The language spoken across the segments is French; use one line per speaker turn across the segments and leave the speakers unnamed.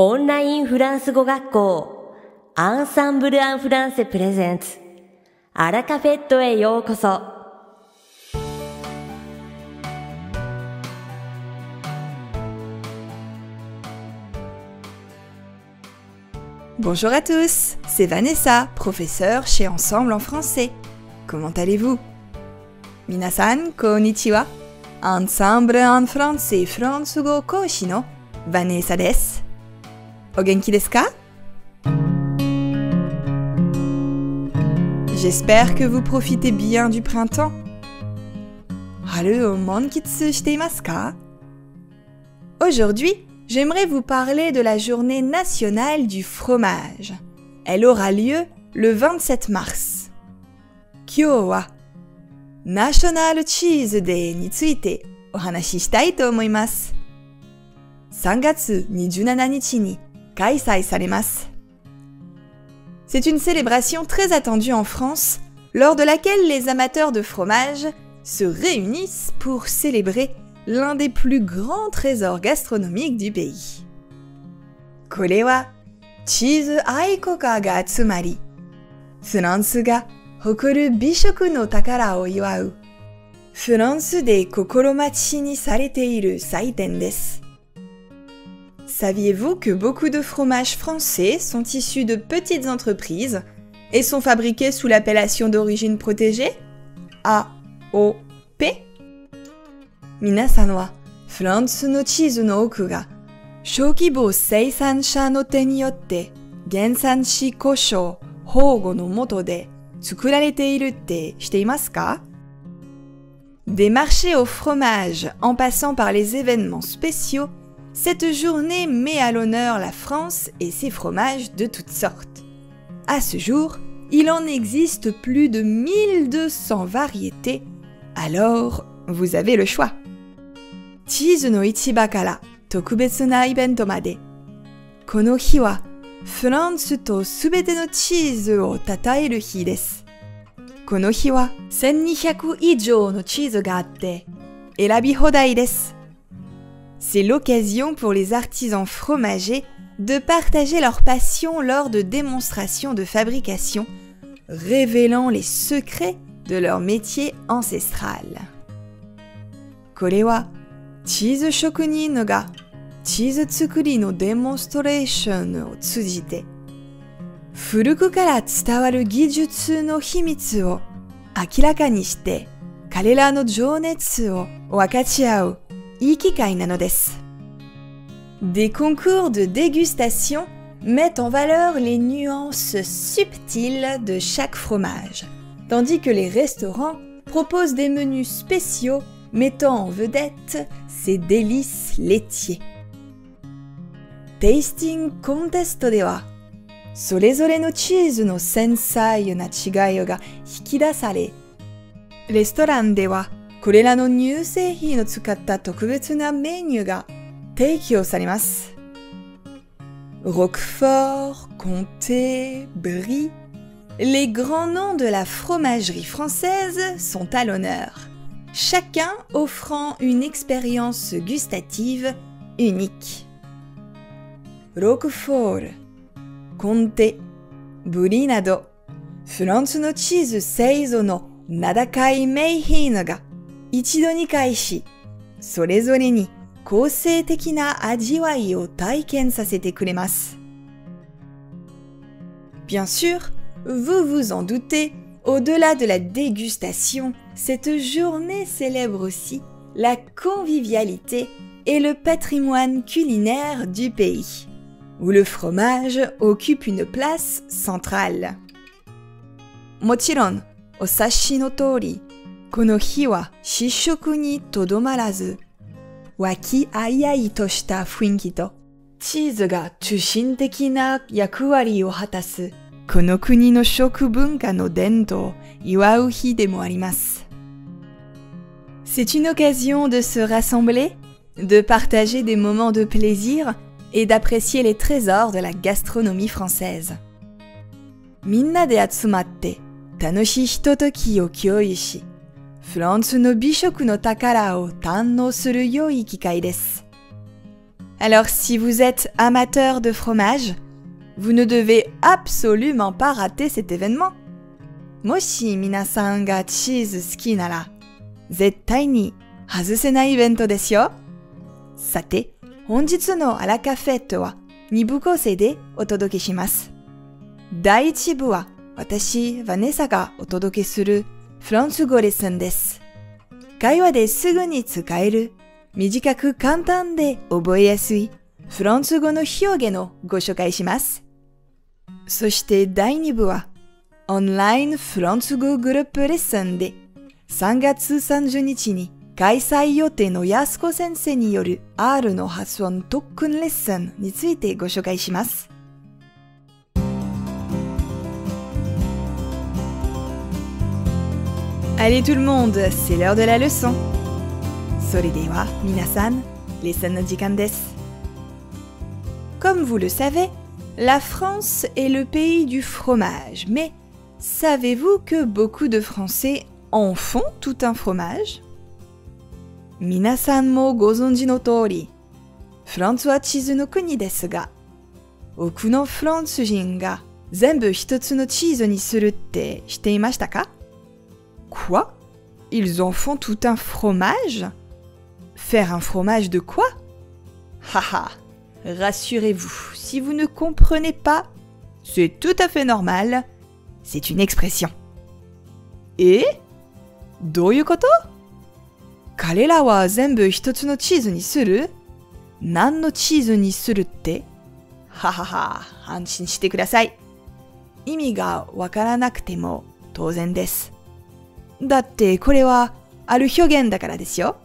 オンラインフランス語学校アンサンブル・アン・フランセプレゼンツアラカフェットへようこそ
Bonjour à tous, c'est Vanessa, professeure chez Ensemble en français. Comment allez-vous Minasan, konnichiwa. Ensemble en français, fransugo koshi no Vanessa desu. Ogenki desu ka J'espère que vous profitez bien du printemps. Haru o monkitsu shite imasu ka Aujourd'hui, j'aimerais vous parler de la journée nationale du fromage. Elle aura lieu le 27 mars. Kyo wa National Cheese Day についてお話ししたいと思います。3月27日に kaisai sanemasu. C'est une célébration très attendue en France, lors de laquelle les amateurs de fromage se réunissent pour célébrer l'un des plus grands trésors gastronomiques du pays. Kolewa cheese aiko ga atsumari. Fransu ga hokoru bishoku no takara o iwau. Fransu de kokoromachi ni iru saiten desu. Saviez-vous que beaucoup de fromages français sont issus de petites entreprises et sont fabriqués sous l'appellation d'origine protégée? AOP Minasan wa Flans no cheese no oku ga Shokibo seisan sha no te ni Gensan shi koshou hogo no moto de tsukurarete iru te shite imasu ka? Des marchés au fromage en passant par les événements spéciaux cette journée met à l'honneur la France et ses fromages de toutes sortes. À ce jour, il en existe plus de 1200 variétés, alors vous avez le choix. Cheese no ichiba kara tokubetsu na ibento made. Kono hi wa France to subete no cheese o tataeru hi desu. Kono hi wa 1200以上のチーズがあって選び放題です。c'est l'occasion pour les artisans fromagers de partager leur passion lors de démonstrations de fabrication, révélant les secrets de leur métier ancestral. Korewa cheese shokunin ga cheese tsukuri no demonstration o tsujite 古くから伝わる技術の秘密を明らかにして彼らの情熱を分かち合う ikikai. Des concours de dégustation mettent en valeur les nuances subtiles de chaque fromage, tandis que les restaurants proposent des menus spéciaux mettant en vedette ces délices laitiers. Tasting Contest dewa, sorezore no cheese no na chigayo ga 細な違いが引き出され、レストランではこれらの乳製品を使った特別なメニューが提供されます。Roquefort, Comté, Brie, les grands noms de la fromagerie française sont à l'honneur, chacun offrant une expérience gustative unique. Roquefort, Comté, Brie など、フランスのチーズ製造の名高い名品が 一度に返し、それぞれに個性的な味わいを体験させてくれます。Bien sûr, vous vous en doutez, au-delà de la dégustation, cette journée célèbre aussi la convivialité et le patrimoine culinaire du pays, où le fromage occupe une place centrale. もちろん、お察しの通り、 この日は試食にとどまらず、和気あいあいとした雰囲気と、チーズが中心的な役割を果たす、この国の食文化の伝統を祝う日でもあります。C'est une occasion de se rassembler, de partager des moments de plaisir et d'apprécier les trésors de la gastronomie française. みんなで集まって楽しいひとときを共有し、 フランスの美食の宝を堪能する良い機会です。 Alors si vous êtes amateur de fromage, vous ne devez absolument pas rater cet événement. もし皆さんがチーズ好きなら、絶対に外せないイベントですよ。さて、本日のアラカフェットは2部構成でお届けします。第1部は私、ヴァネサがお届けする フランス語レッスンです。会話ですぐに使える、短く簡単で覚えやすいフランス語の表現をご紹介します。そして第2部はオンラインフランス語グループレッスンで3月30日に開催予定の安子先生による R の発音特訓レッスンについてご紹介します。Allez tout le monde, c'est l'heure de la leçon. Soredewa, minasan, lesan no Comme vous le savez, la France est le pays du fromage, mais savez-vous que beaucoup de Français en font tout un fromage? Minasan mo gozonji no tori. France wa chizu no kuni desu ga. Oku no France jin ga zenbu hitotsu no cheese ni suru te shite imashita ka? quoi Ils en font tout un fromage? Faire un fromage de quoi? Haha Rassurez-vous, si vous ne comprenez pas, c'est tout à fait normal. C'est une expression. Et? Do you koto? Karela wa zenbu hitotsu no cheese ni suru? Nan no cheese ni suru te? Hahaha, hanshin shite kudasai. Imi ga. ださい。意味がわからなくても当然です。だってこれはある表現だからですよ。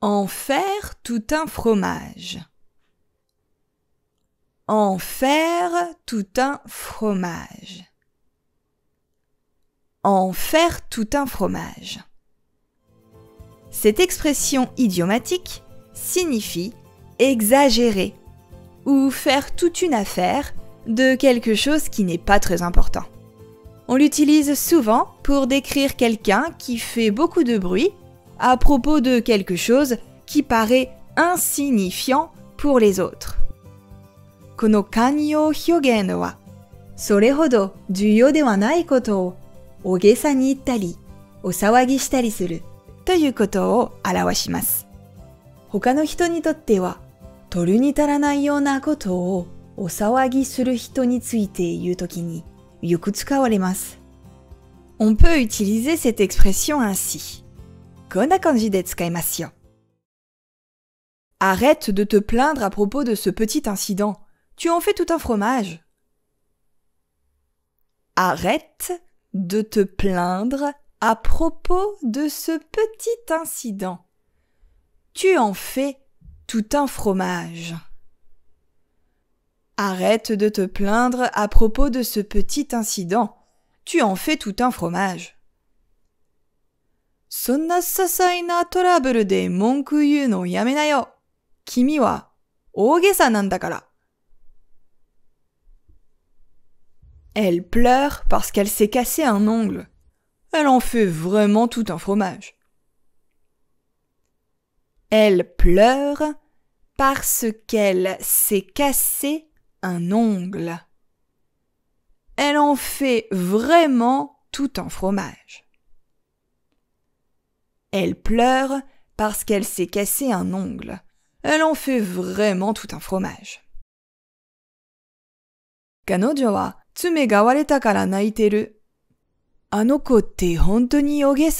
En faire tout un fromage. En faire tout un fromage. En faire tout un fromage. Cette expression idiomatique signifie exagérer ou faire toute une affaire de quelque chose qui n'est pas très important. On l'utilise souvent pour décrire quelqu'un qui fait beaucoup de bruit à propos de quelque chose qui paraît insignifiant pour les autres. この慣用表現は、それほど重要ではないことを大げさに言ったり、お騒ぎしたりするということを表します。他の人にとっては、取るに足らないようなことをお騒ぎする人について言うときに On peut utiliser cette expression ainsi. Arrête de te plaindre à propos de ce petit incident. Tu en fais tout un fromage. Arrête de te plaindre à propos de ce petit incident. Tu en fais tout un fromage. Arrête de te plaindre à propos de ce petit incident. Tu en fais tout un fromage. そんな些細なトラブルで文句言うのやめなよ。君は大げさなんだから。Elle pleure parce qu'elle s'est cassé un ongle. Elle en fait vraiment tout un fromage. Elle pleure parce qu'elle s'est cassé un ongle. Elle en fait vraiment tout un fromage. Elle pleure parce qu'elle s'est cassé un ongle. Elle en fait vraiment tout un fromage. Tsume ga wareta kara te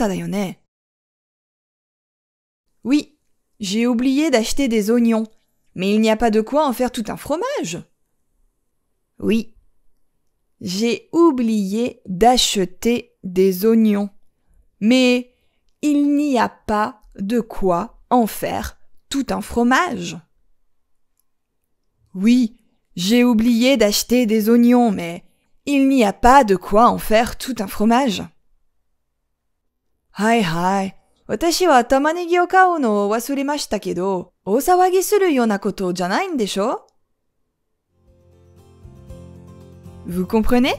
da yone. Oui, j'ai oublié d'acheter des oignons, mais il n'y a pas de quoi en faire tout un fromage. Oui, j'ai oublié d'acheter des oignons, mais il n'y a pas de quoi en faire tout un fromage. Oui, j'ai oublié d'acheter des oignons, mais il n'y a pas de quoi en faire tout un fromage. はいはい。私は玉ねぎを買うのを忘れましたけど、大騒ぎするようなことじゃないんでしょ Vous comprenez?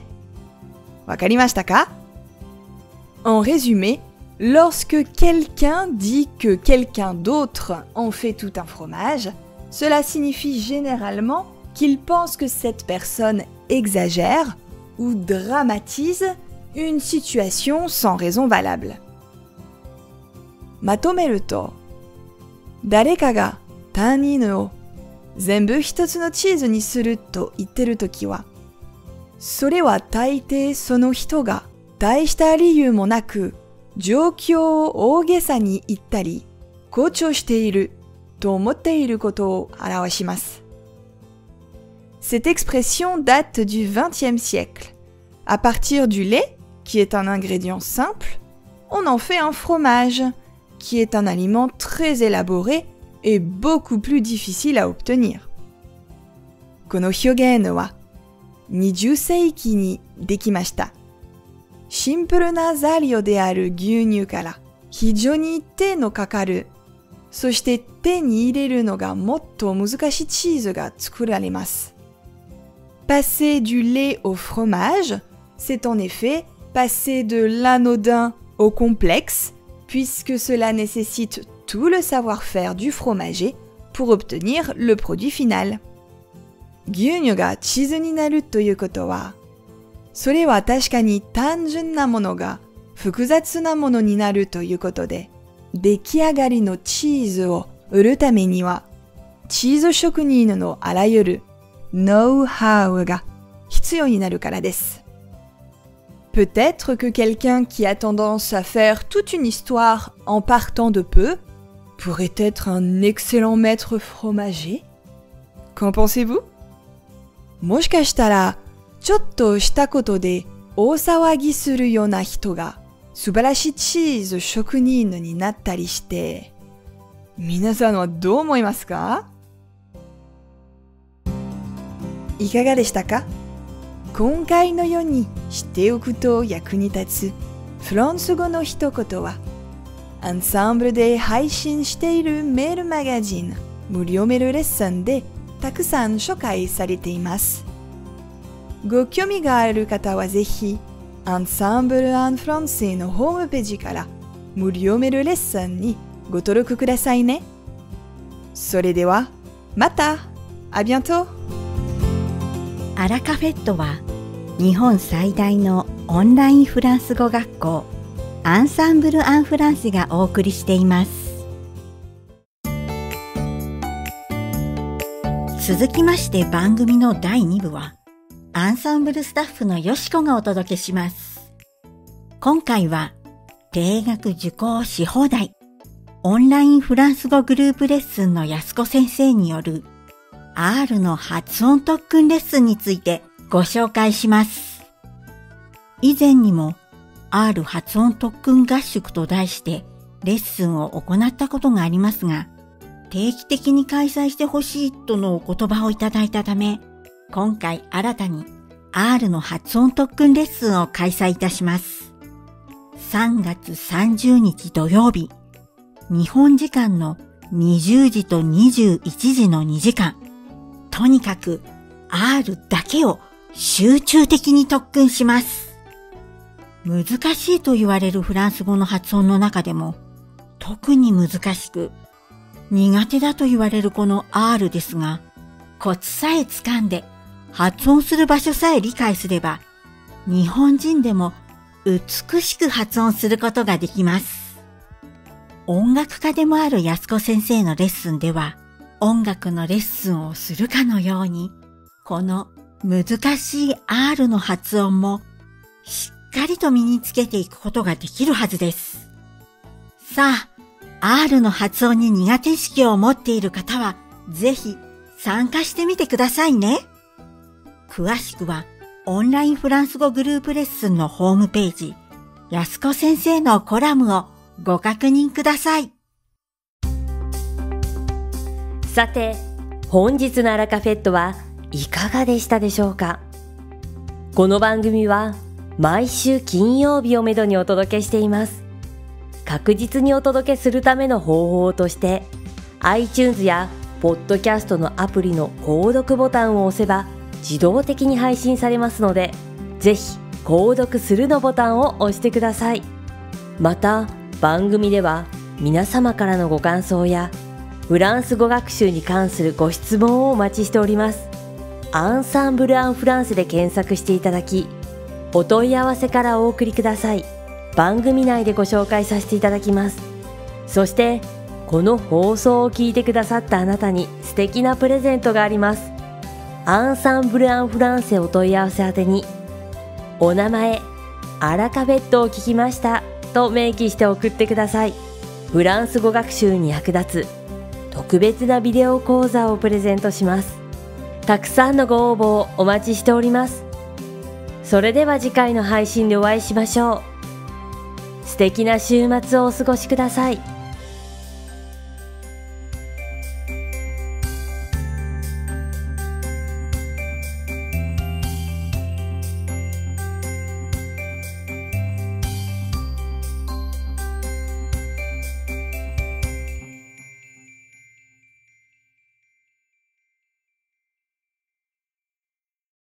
En résumé, lorsque quelqu'un dit que quelqu'un d'autre en fait tout un fromage, cela signifie généralement qu'il pense que cette personne exagère ou dramatise une situation sans raison valable. Matome to. Dareka ga zenbu hitotsu no cheese ni suru それは大抵その人が大した理由もなく状況を大げさに言ったり誇張していると思っていることを表します。Cette expression date du XXe siècle. À partir du lait, qui est un ingrédient simple, on en fait un fromage, qui est un aliment très élaboré et beaucoup plus difficile à obtenir. この表現は 20世紀にできました。シンプルな材料である牛乳から非常に手のかかる、そして手に入れるのがもっと難しいチーズが作られます。Passer du lait au fromage, c'est en effet passer de l'anodin au complexe, puisque cela nécessite tout le savoir-faire du fromager pour obtenir le produit final. 牛乳がチーズになるということは、それは確かに単純なものが複雑なものになるということで、出来上がりのチーズを売るためには、チーズ職人のあらゆるノウハウが必要になるからです。Peut-être que quelqu'un qui a tendance à faire toute une histoire en partant de peu pourrait être un excellent maître fromager. Qu'en pensez-vous もしかしたら、ちょっとしたことで大騒ぎするような人が素晴らしいチーズ職人になったりして、皆さんはどう思いますか？いかがでしたか？今回のように知っておくと役に立つフランス語の一言は、アンサンブルで配信しているメールマガジン無料メールレッスンでたくさん紹介されています。ご興味がある方はぜひ、アンサンブル・アン・フランセのホームページから無料メールレッスンにご登録くださいね。それでは、またあビアント
アラカフェットは日本最大のオンラインフランス語学校アンサンブル・アン・フランセがお送りしています。続きまして番組の第2部は、アンサンブルスタッフのよしこがお届けします。今回は、定額受講し放題、オンラインフランス語グループレッスンの安子先生による R の発音特訓レッスンについてご紹介します。以前にも R 発音特訓合宿と題してレッスンを行ったことがありますが、定期的に開催してほしいとのお言葉をいただいたため、今回新たに R の発音特訓レッスンを開催いたします。3月30日土曜日、日本時間の20時と21時の2時間、とにかく R だけを集中的に特訓します。難しいと言われるフランス語の発音の中でも特に難しく苦手だと言われるこの R ですが、コツさえ掴んで発音する場所さえ理解すれば、日本人でも美しく発音することができます。音楽家でもある安子先生のレッスンでは、音楽のレッスンをするかのように、この難しい R の発音もしっかりと身につけていくことができるはずです。さあ、R の発音に苦手意識を持っている方は、ぜひ参加してみてくださいね。詳しくは、オンラインフランス語グループレッスンのホームページ、安子先生のコラムをご確認ください。さて、本日のアラカフェットはいかがでしたでしょうか？この番組は毎週金曜日をめどにお届けしています。確実にお届けするための方法として iTunes やポッドキャストのアプリの購読ボタンを押せば自動的に配信されますのでぜひ購読するのボタンを押してくださいまた
番組では皆様からのご感想やフランス語学習に関するご質問をお待ちしております。アンサンブル・アン・フランスで検索していただき、お問い合わせからお送りください。番組内でご紹介させていただきます。そして、この放送を聞いてくださったあなたに素敵なプレゼントがあります。アンサンブル・アン・フランセお問い合わせ宛てに、お名前、アラカフェットを聞きましたと明記して送ってください。フランス語学習に役立つ特別なビデオ講座をプレゼントします。たくさんのご応募をお待ちしております。それでは次回の配信でお会いしましょう。素敵な週末をお過ごしください。